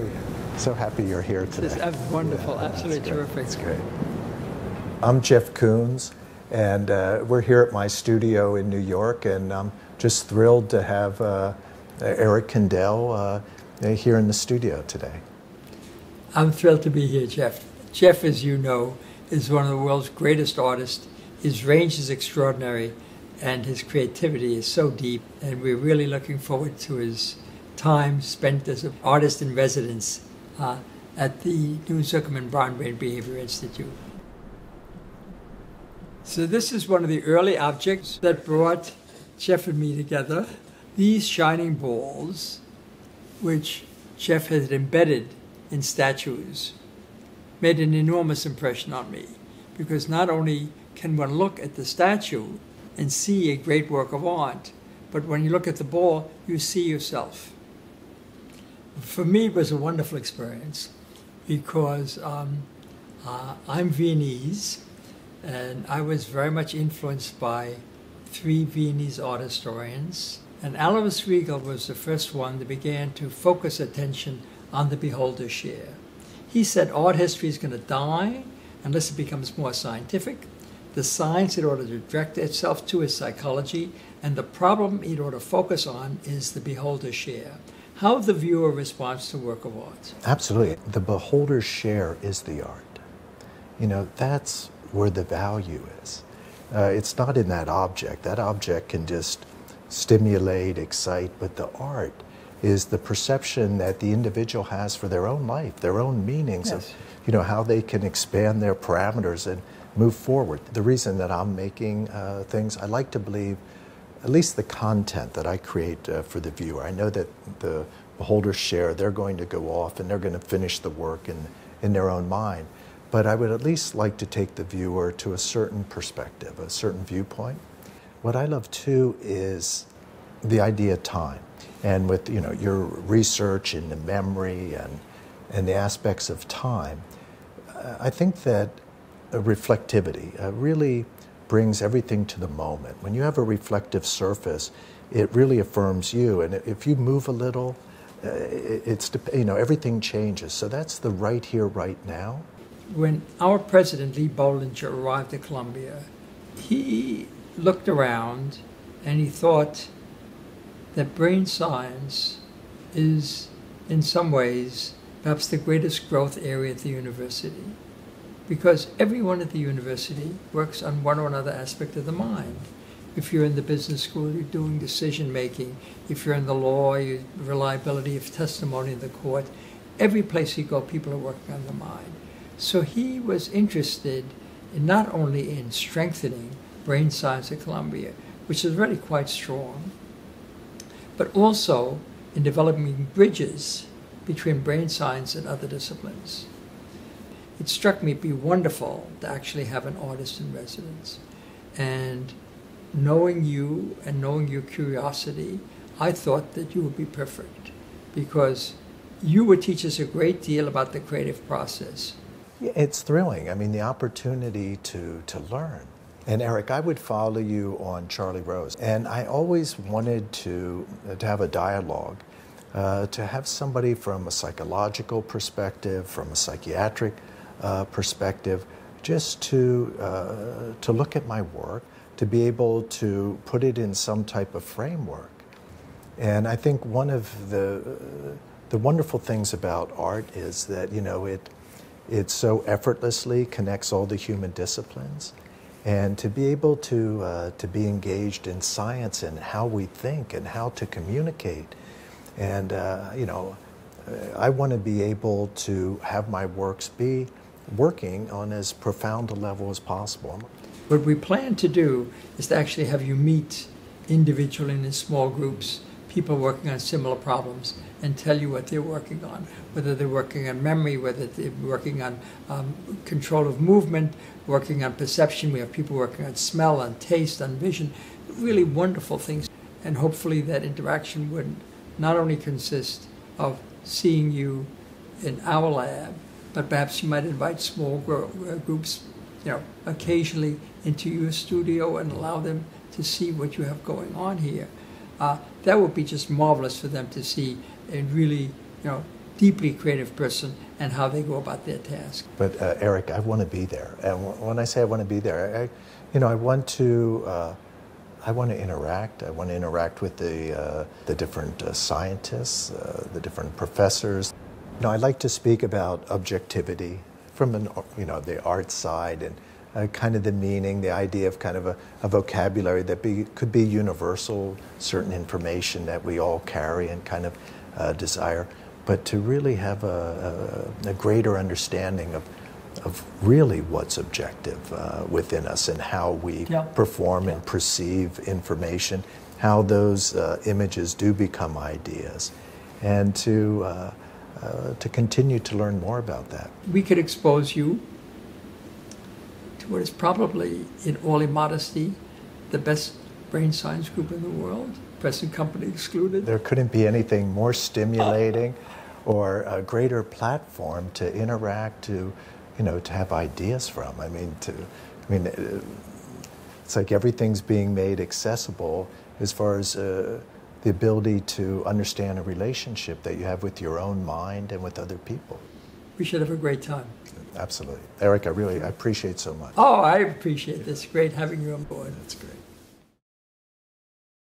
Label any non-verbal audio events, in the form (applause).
So, so happy you're here today. This is wonderful, Yeah, absolutely great. terrific. That's great. I'm Jeff Koons, and uh, we're here at my studio in New York, and I'm just thrilled to have uh, Eric Kandel uh, here in the studio today. I'm thrilled to be here, Jeff. Jeff, as you know, is one of the world's greatest artists. His range is extraordinary, and his creativity is so deep, and we're really looking forward to his time spent as an artist in residence uh, at the New Zuckerman Brown Brain Behavior Institute. So this is one of the early objects that brought Jeff and me together. These shining balls, which Jeff had embedded in statues, made an enormous impression on me because not only can one look at the statue and see a great work of art, but when you look at the ball, you see yourself. For me, it was a wonderful experience because um, uh, I'm Viennese and I was very much influenced by three Viennese art historians. And Alois Riegl was the first one that began to focus attention on the beholder's share. He said art history is going to die unless it becomes more scientific. The science it ought to direct itself to is psychology, and the problem it ought to focus on is the beholder's share. How the viewer responds to work of art. Absolutely. The beholder's share is the art. You know, that's where the value is. Uh, it's not in that object. That object can just stimulate, excite, but the art is the perception that the individual has for their own life, their own meanings Yes. of, you know, how they can expand their parameters and move forward. The reason that I'm making uh, things, I like to believe, at least the content that I create uh, for the viewer. I know that the beholders share, they're going to go off and they're going to finish the work in, in their own mind. But I would at least like to take the viewer to a certain perspective, a certain viewpoint. What I love too is the idea of time. And with you know your research and the memory and, and the aspects of time, uh, I think that uh, reflectivity uh, really brings everything to the moment. When you have a reflective surface, it really affirms you. And if you move a little, uh, it's you know everything changes. So that's the right here, right now. when our president, Lee Bollinger, arrived at Columbia, he looked around and he thought that brain science is, in some ways, perhaps the greatest growth area at the university. Because everyone at the university works on one or another aspect of the mind. If you're in the business school, you're doing decision making. If you're in the law, you reliability of testimony in the court. Every place you go, people are working on the mind. So he was interested in not only in strengthening brain science at Columbia, which is really quite strong, but also in developing bridges between brain science and other disciplines. It struck me it'd be wonderful to actually have an artist in residence. And knowing you and knowing your curiosity, I thought that you would be perfect because you would teach us a great deal about the creative process. It's thrilling. I mean, the opportunity to, to learn. And Eric, I would follow you on Charlie Rose. And I always wanted to, to have a dialogue, uh, to have somebody from a psychological perspective, from a psychiatric uh, perspective, just to, uh, to look at my work, to be able to put it in some type of framework. And I think one of the, the wonderful things about art is that, you know, it, it so effortlessly connects all the human disciplines. And to be able to, uh, to be engaged in science and how we think and how to communicate. And, uh, you know, I want to be able to have my works be working on as profound a level as possible. What we plan to do is to actually have you meet individually and in small groups, people working on similar problems, and tell you what they're working on, whether they're working on memory, whether they're working on um, control of movement, working on perception. We have people working on smell, on taste, on vision. Really wonderful things. And hopefully that interaction would not only consist of seeing you in our lab, but perhaps you might invite small uh, groups, you know, occasionally into your studio and allow them to see what you have going on here. Uh, that would be just marvelous for them to see a really, you know, deeply creative person and how they go about their task. But uh, Eric, I want to be there, and when I say I want to be there, I, you know, I want to. Uh, I want to interact. I want to interact with the, uh, the different uh, scientists, the different professors. You know, I like to speak about objectivity from an, you know, the art side and uh, kind of the meaning, the idea of kind of a, a vocabulary that be, could be universal, certain information that we all carry and kind of uh, desire, but to really have a, a, a greater understanding of of really what's objective uh, within us and how we Yeah. perform Yeah. and perceive information, how those uh, images do become ideas, and to uh, to continue to learn more about that. We could expose you to what is probably, in all immodesty, the best brain science group in the world, present company excluded. There couldn't be anything more stimulating (laughs) or a greater platform to interact, to you know, to have ideas from. I mean, to I mean, uh, it's like everything's being made accessible as far as uh, the ability to understand a relationship that you have with your own mind and with other people. We should have a great time. Absolutely, Eric. I really I appreciate so much. Oh, I appreciate this. Great having you on board. That's great.